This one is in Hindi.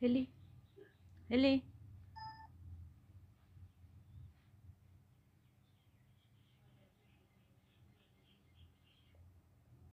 Hilly. Hilly.